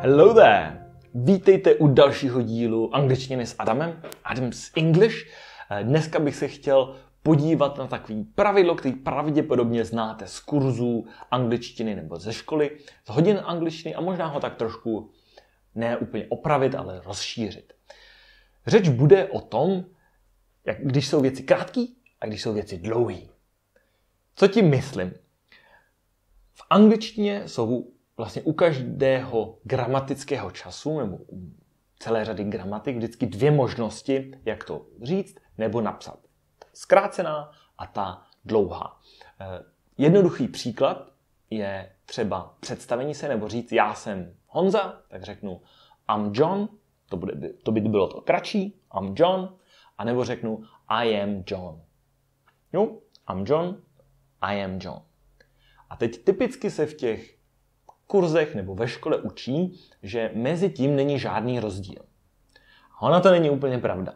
Hello there! Vítejte u dalšího dílu angličtiny s Adamem, Adam's English. Dneska bych se chtěl podívat na takový pravidlo, který pravděpodobně znáte z kurzů angličtiny nebo ze školy, z hodin angličtiny a možná ho tak trošku ne úplně opravit, ale rozšířit. Řeč bude o tom, jak, když jsou věci krátké a když jsou věci dlouhé. Co tím myslím? V angličtině jsou vlastně u každého gramatického času nebo u celé řady gramatik vždycky dvě možnosti, jak to říct nebo napsat. Zkrácená a ta dlouhá. Eh, jednoduchý příklad je třeba představení se nebo říct já jsem Honza, tak řeknu I'm John, to, bude, to by bylo to kratší, I'm John, a nebo řeknu I am John. Jo, I'm John, I am John. A teď typicky se v těch kurzech nebo ve škole učí, že mezi tím není žádný rozdíl. A ona to není úplně pravda.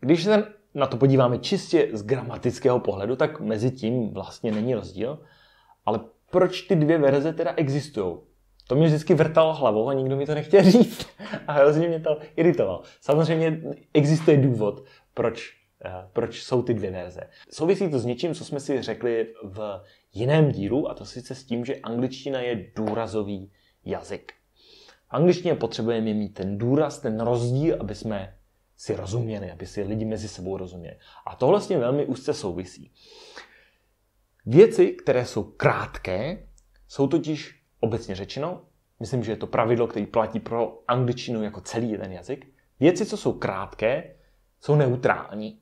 Když se na to podíváme čistě z gramatického pohledu, tak mezi tím vlastně není rozdíl. Ale proč ty dvě verze teda existují? To mě vždycky vrtalo hlavou a nikdo mi to nechtěl říct. A hrozně mě to iritovalo. Samozřejmě existuje důvod, proč proč jsou ty dvě verze. Souvisí to s něčím, co jsme si řekli v jiném dílu, a to sice s tím, že angličtina je důrazový jazyk. V angličtině potřebujeme mít ten důraz, ten rozdíl, aby jsme si rozuměli, aby si lidi mezi sebou rozuměli. A tohle s tím velmi úzce souvisí. Věci, které jsou krátké, jsou totiž obecně řečeno, myslím, že je to pravidlo, které platí pro angličtinu jako celý jeden jazyk, věci, co jsou krátké, jsou neutrální.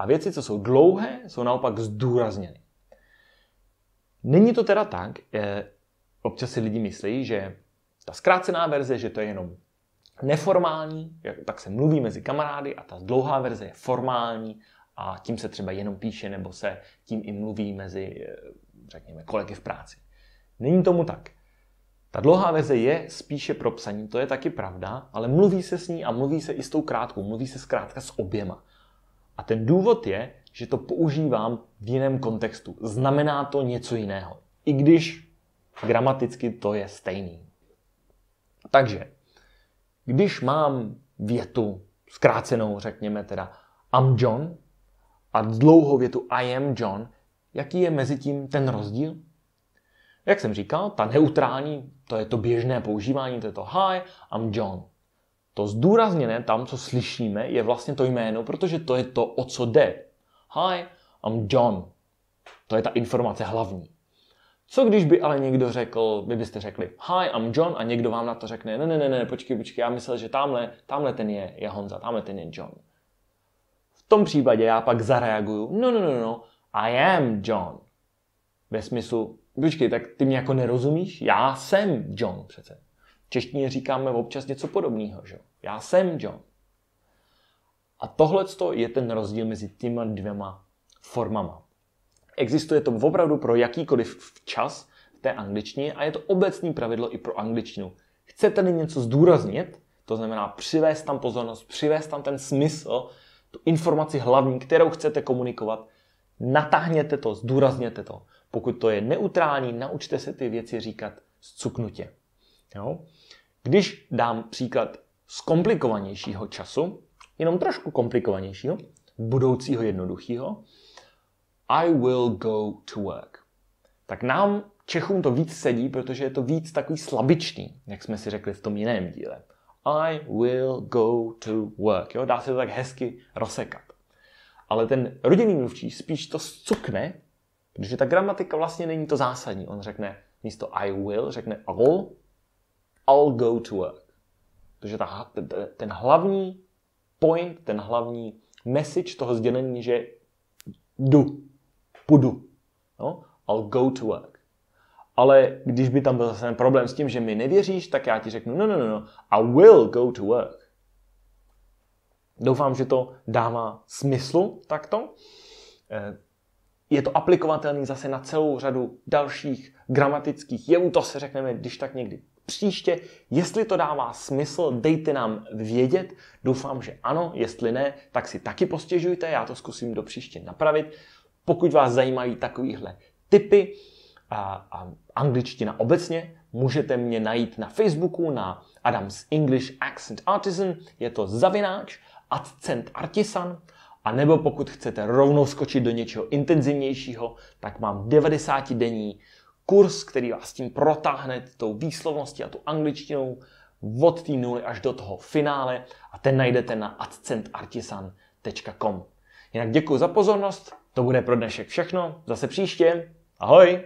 A věci, co jsou dlouhé, jsou naopak zdůrazněny. Není to teda tak, je, občas si lidi myslí, že ta zkrácená verze, že to je jenom neformální, tak se mluví mezi kamarády a ta dlouhá verze je formální a tím se třeba jenom píše nebo se tím i mluví mezi, řekněme, kolegy v práci. Není tomu tak. Ta dlouhá verze je spíše pro psaní, to je taky pravda, ale mluví se s ní a mluví se i s tou krátkou, mluví se zkrátka s oběma. A ten důvod je, že to používám v jiném kontextu. Znamená to něco jiného. I když gramaticky to je stejný. Takže, když mám větu zkrácenou, řekněme teda I'm John, a dlouhou větu I am John, jaký je mezi tím ten rozdíl? Jak jsem říkal, ta neutrální, to je to běžné používání, to je to Hi, I'm John. To zdůrazněné tam, co slyšíme, je vlastně to jméno, protože to je to, o co jde. Hi, I'm John. To je ta informace hlavní. Co když by ale někdo řekl, vy byste řekli Hi, I'm John a někdo vám na to řekne ne, ne, ne, ne, počkej, počkej, já myslel, že tamhle, tamhle ten je, je Honza, tamhle ten je John. V tom případě já pak zareaguju, no, no, no, no, I am John. Ve smyslu, počkej, tak ty mě jako nerozumíš? Já jsem John přece češtině říkáme občas něco podobného. Že? Já jsem John. A tohle je ten rozdíl mezi těma dvěma formama. Existuje to opravdu pro jakýkoliv čas v té angličtině a je to obecný pravidlo i pro angličtinu. Chcete-li něco zdůraznit, to znamená přivést tam pozornost, přivést tam ten smysl, tu informaci hlavní, kterou chcete komunikovat, natáhněte to, zdůrazněte to. Pokud to je neutrální, naučte se ty věci říkat zcuknutě. Jo? Když dám příklad z komplikovanějšího času, jenom trošku komplikovanějšího, budoucího jednoduchého, I will go to work. Tak nám Čechům to víc sedí, protože je to víc takový slabičný, jak jsme si řekli v tom jiném díle. I will go to work. Jo? Dá se to tak hezky rozsekat. Ale ten rodinný mluvčí spíš to zcukne, protože ta gramatika vlastně není to zásadní. On řekne místo I will, řekne I'll I'll go to work. Takže ta, ten hlavní point, ten hlavní message toho sdělení, že jdu, půjdu. No? I'll go to work. Ale když by tam byl zase ten problém s tím, že mi nevěříš, tak já ti řeknu, no, no, no, no, I will go to work. Doufám, že to dává smysl takto. Je to aplikovatelný zase na celou řadu dalších gramatických jevů, to se řekneme, když tak někdy příště. Jestli to dává smysl, dejte nám vědět. Doufám, že ano. Jestli ne, tak si taky postěžujte. Já to zkusím do příště napravit. Pokud vás zajímají takovýhle typy a, a angličtina obecně, můžete mě najít na Facebooku na Adams English Accent Artisan, je to zavináč Accent Artisan, a nebo pokud chcete rovnou skočit do něčeho intenzivnějšího, tak mám 90 denní kurz, který vás tím protáhne tou výslovností a tu angličtinou od té nuly až do toho finále a ten najdete na adcentartisan.com. Jinak děkuji za pozornost, to bude pro dnešek všechno, zase příště, ahoj!